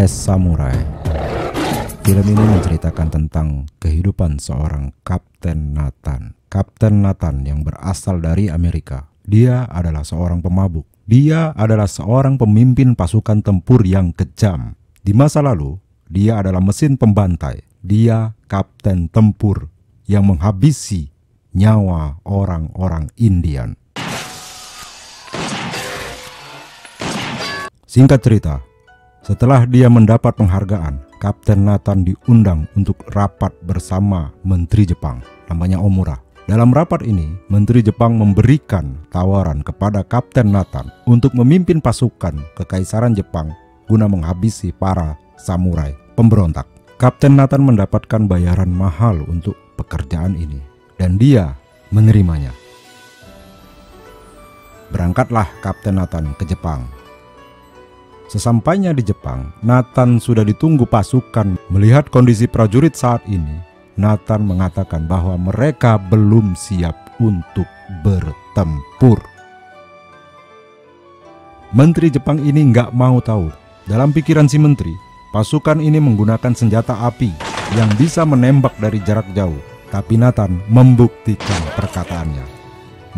Les Samurai. Film ini menceritakan tentang kehidupan seorang Kapten Nathan. Kapten Nathan yang berasal dari Amerika. Dia adalah seorang pemabuk. Dia adalah seorang pemimpin pasukan tempur yang kejam. Di masa lalu, dia adalah mesin pembantai. Dia kapten tempur yang menghabisi nyawa orang-orang Indian. Singkat cerita, setelah dia mendapat penghargaan, Kapten Nathan diundang untuk rapat bersama Menteri Jepang, namanya Omura. Dalam rapat ini, Menteri Jepang memberikan tawaran kepada Kapten Nathan untuk memimpin pasukan kekaisaran Jepang guna menghabisi para samurai pemberontak. Kapten Nathan mendapatkan bayaran mahal untuk pekerjaan ini, dan dia menerimanya. Berangkatlah Kapten Nathan ke Jepang Sesampainya di Jepang, Nathan sudah ditunggu pasukan. Melihat kondisi prajurit saat ini, Nathan mengatakan bahwa mereka belum siap untuk bertempur. Menteri Jepang ini nggak mau tahu. Dalam pikiran si menteri, pasukan ini menggunakan senjata api yang bisa menembak dari jarak jauh. Tapi Nathan membuktikan perkataannya.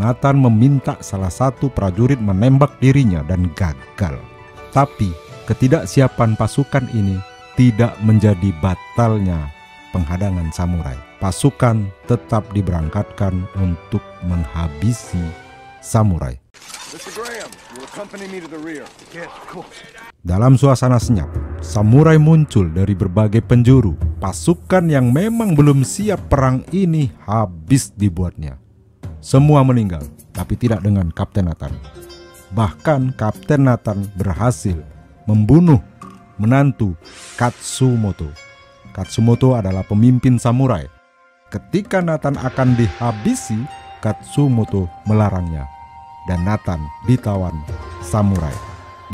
Nathan meminta salah satu prajurit menembak dirinya dan gagal. Tapi ketidaksiapan pasukan ini tidak menjadi batalnya penghadangan samurai. Pasukan tetap diberangkatkan untuk menghabisi samurai. Dalam suasana senyap, samurai muncul dari berbagai penjuru. Pasukan yang memang belum siap perang ini habis dibuatnya. Semua meninggal, tapi tidak dengan Kapten Nathan. Bahkan Kapten Nathan berhasil membunuh menantu Katsumoto. Katsumoto adalah pemimpin samurai. Ketika Nathan akan dihabisi, Katsumoto melarangnya dan Nathan ditawan samurai.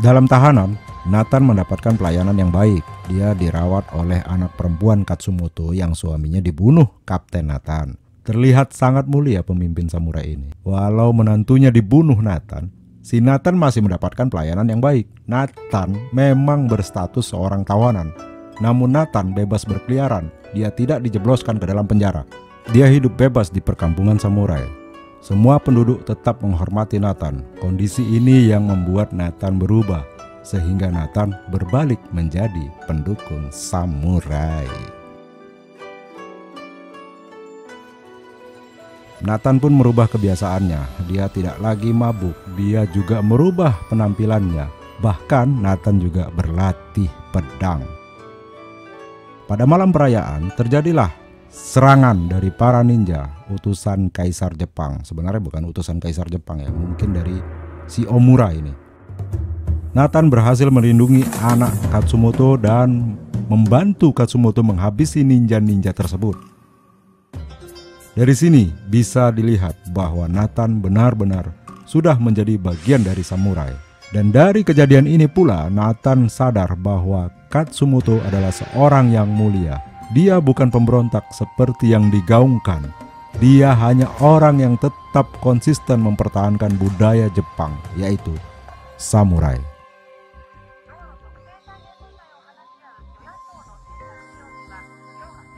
Dalam tahanan, Nathan mendapatkan pelayanan yang baik. Dia dirawat oleh anak perempuan Katsumoto yang suaminya dibunuh Kapten Nathan. Terlihat sangat mulia pemimpin samurai ini. Walau menantunya dibunuh Nathan, si Nathan masih mendapatkan pelayanan yang baik. Nathan memang berstatus seorang tawanan, namun Nathan bebas berkeliaran. Dia tidak dijebloskan ke dalam penjara. Dia hidup bebas di perkampungan samurai. Semua penduduk tetap menghormati Nathan. Kondisi ini yang membuat Nathan berubah, sehingga Nathan berbalik menjadi pendukung samurai. Nathan pun merubah kebiasaannya. Dia tidak lagi mabuk, dia juga merubah penampilannya. Bahkan Nathan juga berlatih pedang. Pada malam perayaan terjadilah serangan dari para ninja utusan kaisar Jepang. Sebenarnya bukan utusan kaisar Jepang ya, mungkin dari si Omura ini. Nathan berhasil melindungi anak Katsumoto dan membantu Katsumoto menghabisi ninja-ninja tersebut. Dari sini bisa dilihat bahwa Nathan benar-benar sudah menjadi bagian dari samurai. Dan dari kejadian ini pula Nathan sadar bahwa Katsumoto adalah seorang yang mulia. Dia bukan pemberontak seperti yang digaungkan. Dia hanya orang yang tetap konsisten mempertahankan budaya Jepang, yaitu samurai.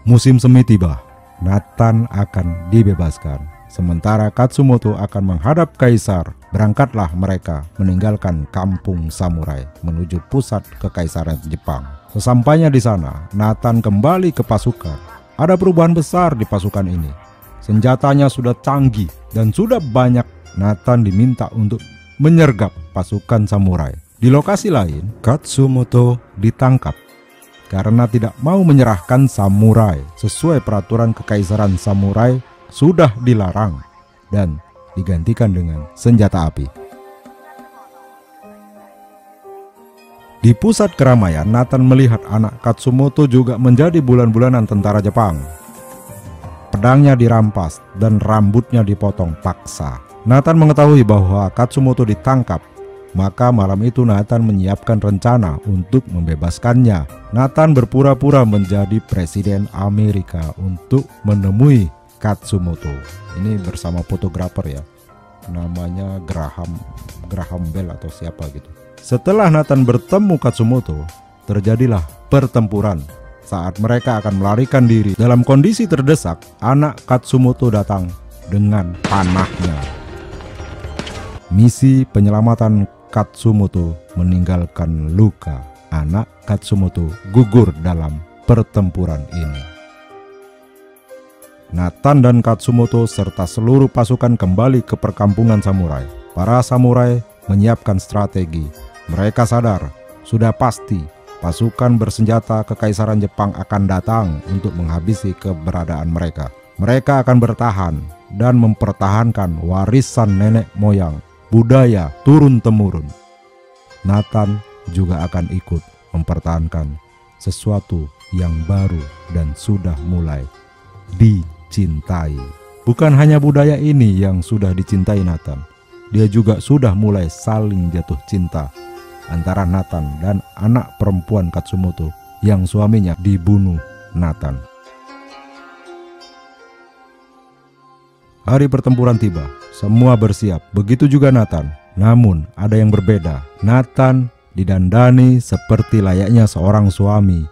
Musim semi tiba. Nathan akan dibebaskan. Sementara Katsumoto akan menghadap kaisar, berangkatlah mereka meninggalkan kampung samurai menuju pusat kekaisaran Jepang. Sesampainya di sana, Nathan kembali ke pasukan. Ada perubahan besar di pasukan ini. Senjatanya sudah canggih dan sudah banyak. Nathan diminta untuk menyergap pasukan samurai. Di lokasi lain, Katsumoto ditangkap karena tidak mau menyerahkan samurai sesuai peraturan kekaisaran samurai sudah dilarang dan digantikan dengan senjata api. Di pusat keramaian, Nathan melihat anak Katsumoto juga menjadi bulan-bulanan tentara Jepang. Pedangnya dirampas dan rambutnya dipotong paksa. Nathan mengetahui bahwa Katsumoto ditangkap maka malam itu Nathan menyiapkan rencana untuk membebaskannya. Nathan berpura-pura menjadi presiden Amerika untuk menemui Katsumoto. Ini bersama fotografer ya. Namanya Graham Graham Bell atau siapa gitu. Setelah Nathan bertemu Katsumoto, terjadilah pertempuran. Saat mereka akan melarikan diri dalam kondisi terdesak, anak Katsumoto datang dengan panahnya. Misi penyelamatan Katsumoto meninggalkan luka. Anak Katsumoto gugur dalam pertempuran ini. Nathan dan Katsumoto serta seluruh pasukan kembali ke perkampungan samurai. Para samurai menyiapkan strategi. Mereka sadar, sudah pasti pasukan bersenjata kekaisaran Jepang akan datang untuk menghabisi keberadaan mereka. Mereka akan bertahan dan mempertahankan warisan nenek moyang, budaya turun-temurun. Nathan juga akan ikut mempertahankan sesuatu yang baru dan sudah mulai dicintai. Bukan hanya budaya ini yang sudah dicintai Nathan, dia juga sudah mulai saling jatuh cinta antara Nathan dan anak perempuan Katsumoto yang suaminya dibunuh Nathan. Hari pertempuran tiba, semua bersiap, begitu juga Nathan. Namun ada yang berbeda. Nathan didandani seperti layaknya seorang suami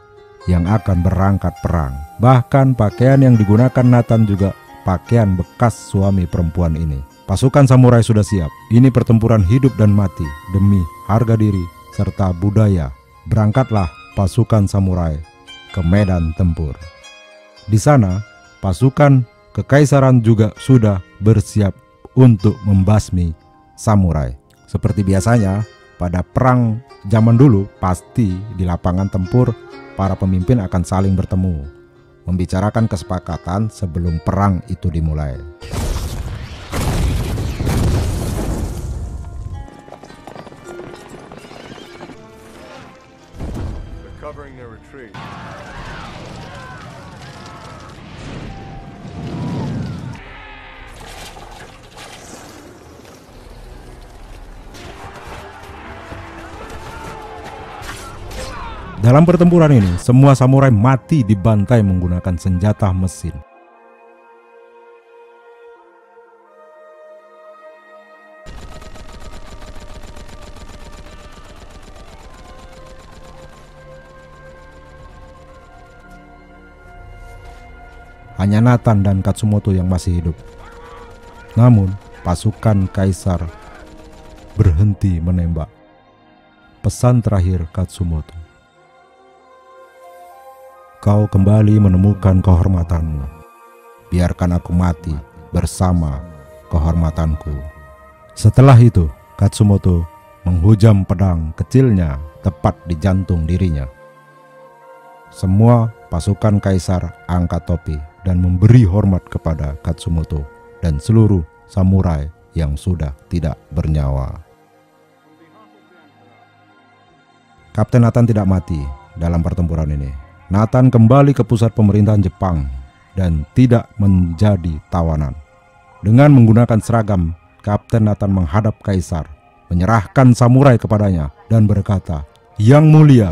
yang akan berangkat perang. Bahkan pakaian yang digunakan Nathan juga pakaian bekas suami perempuan ini. Pasukan samurai sudah siap. Ini pertempuran hidup dan mati demi harga diri serta budaya, berangkatlah pasukan samurai ke medan tempur. Di sana, pasukan kekaisaran juga sudah bersiap untuk membasmi samurai. Seperti biasanya, pada perang zaman dulu, pasti di lapangan tempur para pemimpin akan saling bertemu, membicarakan kesepakatan sebelum perang itu dimulai. Dalam pertempuran ini, semua samurai mati dibantai menggunakan senjata mesin. Hanya Nathan dan Katsumoto yang masih hidup. Namun, pasukan kaisar berhenti menembak. Pesan terakhir Katsumoto kau kembali menemukan kehormatanmu. Biarkan aku mati bersama kehormatanku. Setelah itu, Katsumoto menghujam pedang kecilnya tepat di jantung dirinya. Semua pasukan kaisar angkat topi dan memberi hormat kepada Katsumoto dan seluruh samurai yang sudah tidak bernyawa. Kapten Nathan tidak mati dalam pertempuran ini. Nathan kembali ke pusat pemerintahan Jepang dan tidak menjadi tawanan. Dengan menggunakan seragam, Kapten Nathan menghadap kaisar, menyerahkan samurai kepadanya dan berkata, "Yang mulia,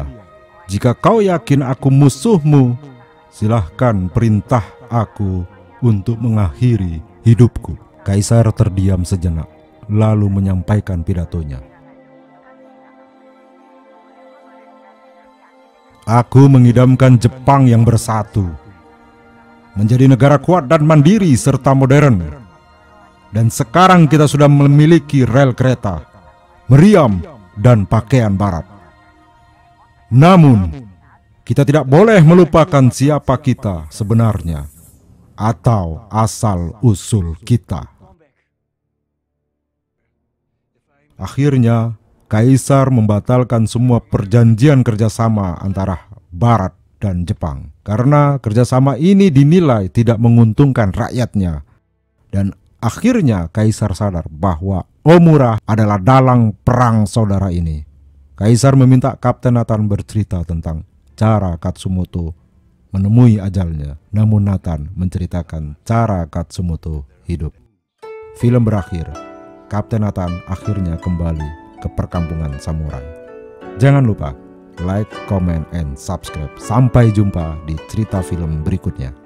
jika kau yakin aku musuhmu, silahkan perintah aku untuk mengakhiri hidupku." Kaisar terdiam sejenak, lalu menyampaikan pidatonya. Aku mengidamkan Jepang yang bersatu, menjadi negara kuat dan mandiri serta modern. Dan sekarang kita sudah memiliki rel kereta, meriam, dan pakaian barat. Namun, kita tidak boleh melupakan siapa kita sebenarnya atau asal-usul kita. Akhirnya, Kaisar membatalkan semua perjanjian kerjasama antara Barat dan Jepang karena kerjasama ini dinilai tidak menguntungkan rakyatnya. Dan akhirnya Kaisar sadar bahwa Omura adalah dalang perang saudara ini. Kaisar meminta Kapten Nathan bercerita tentang cara Katsumoto menemui ajalnya. Namun Nathan menceritakan cara Katsumoto hidup. Film berakhir. Kapten Nathan akhirnya kembali ke perkampungan samurai. Jangan lupa like, comment, and subscribe. Sampai jumpa di cerita film berikutnya.